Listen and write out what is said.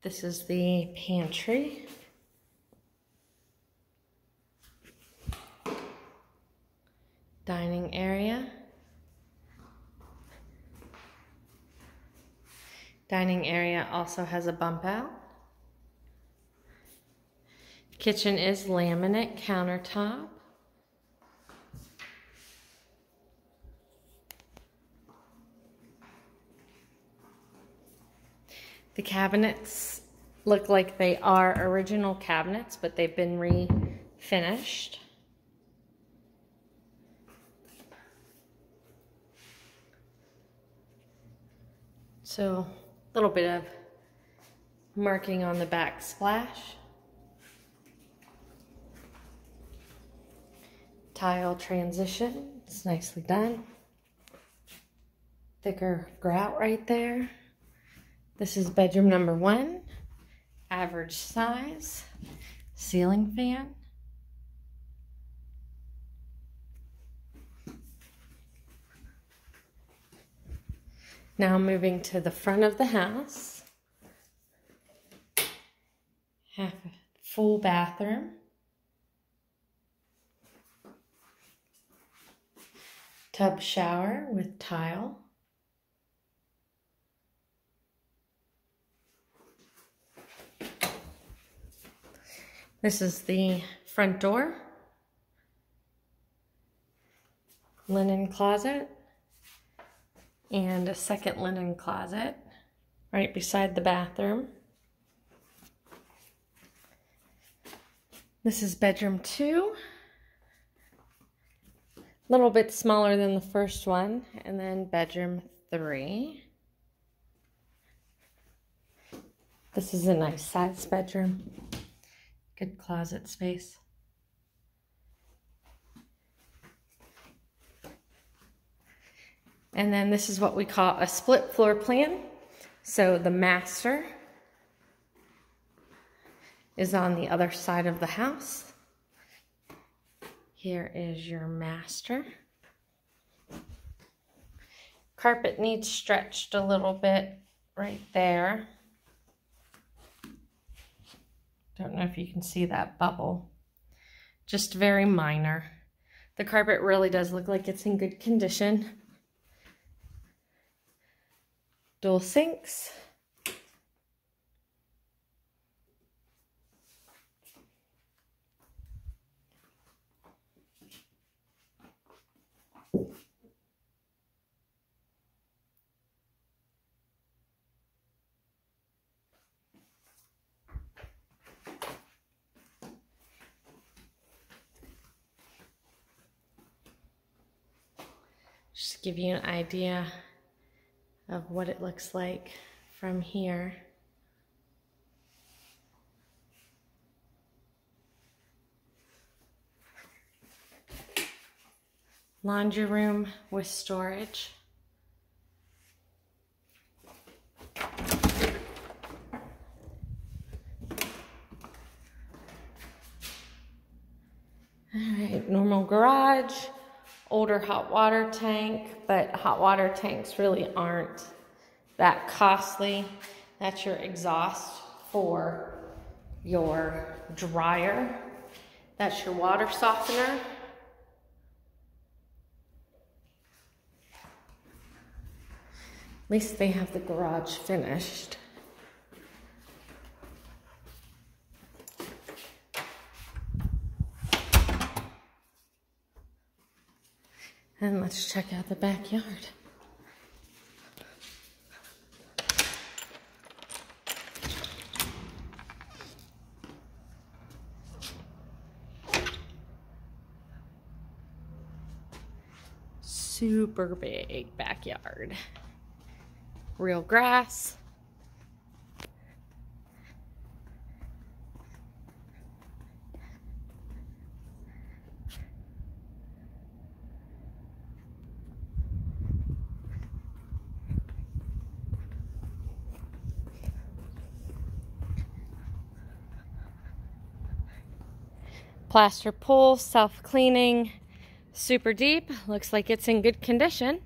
This is the pantry. Dining area. Dining area also has a bump out. Kitchen is laminate countertop. The cabinets look like they are original cabinets, but they've been refinished. So a little bit of marking on the backsplash. Tile transition, it's nicely done. Thicker grout right there. This is bedroom number one, average size, ceiling fan. Now moving to the front of the house. Have a full bathroom. Tub shower with tile. This is the front door. Linen closet. And a second linen closet right beside the bathroom. This is bedroom two. A little bit smaller than the first one. And then bedroom three. This is a nice size bedroom. Good closet space. And then this is what we call a split floor plan. So the master is on the other side of the house. Here is your master. Carpet needs stretched a little bit right there. Don't know if you can see that bubble. Just very minor. The carpet really does look like it's in good condition. Dual sinks. Just give you an idea of what it looks like from here. Laundry room with storage. All right, normal garage older hot water tank, but hot water tanks really aren't that costly. That's your exhaust for your dryer. That's your water softener. At least they have the garage finished. And let's check out the backyard. Super big backyard. Real grass. Plaster pool, self-cleaning, super deep. Looks like it's in good condition.